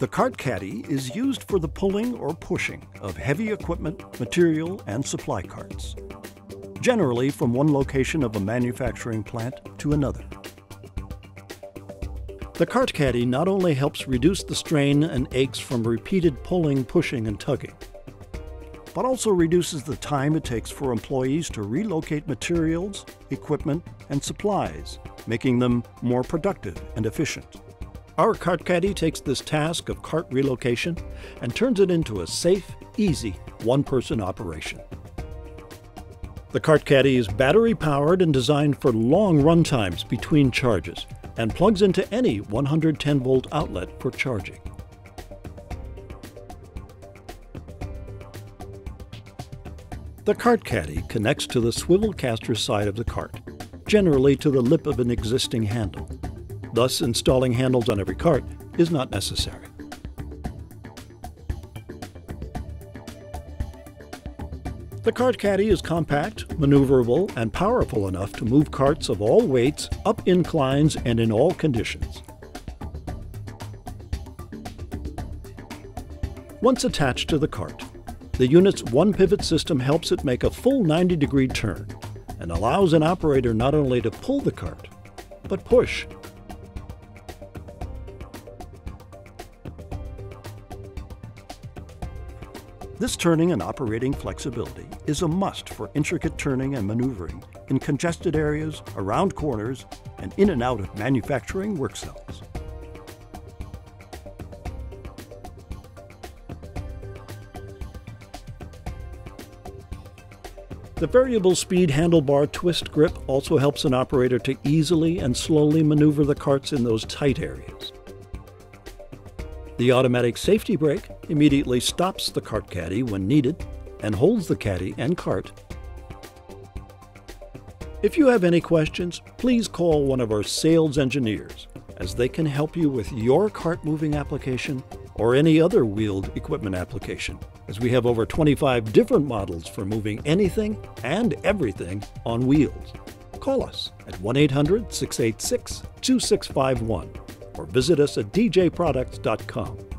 The cart caddy is used for the pulling or pushing of heavy equipment, material, and supply carts, generally from one location of a manufacturing plant to another. The cart caddy not only helps reduce the strain and aches from repeated pulling, pushing, and tugging, but also reduces the time it takes for employees to relocate materials, equipment, and supplies, making them more productive and efficient. Our cart caddy takes this task of cart relocation and turns it into a safe, easy, one person operation. The cart caddy is battery powered and designed for long run times between charges and plugs into any 110 volt outlet for charging. The cart caddy connects to the swivel caster side of the cart, generally to the lip of an existing handle. Thus, installing handles on every cart is not necessary. The cart caddy is compact, maneuverable, and powerful enough to move carts of all weights up inclines and in all conditions. Once attached to the cart, the unit's one pivot system helps it make a full 90 degree turn and allows an operator not only to pull the cart, but push This turning and operating flexibility is a must for intricate turning and maneuvering in congested areas, around corners, and in and out of manufacturing work cells. The variable speed handlebar twist grip also helps an operator to easily and slowly maneuver the carts in those tight areas. The automatic safety brake immediately stops the cart caddy when needed and holds the caddy and cart. If you have any questions, please call one of our sales engineers as they can help you with your cart moving application or any other wheeled equipment application, as we have over 25 different models for moving anything and everything on wheels. Call us at 1 800 686 2651 or visit us at djproducts.com.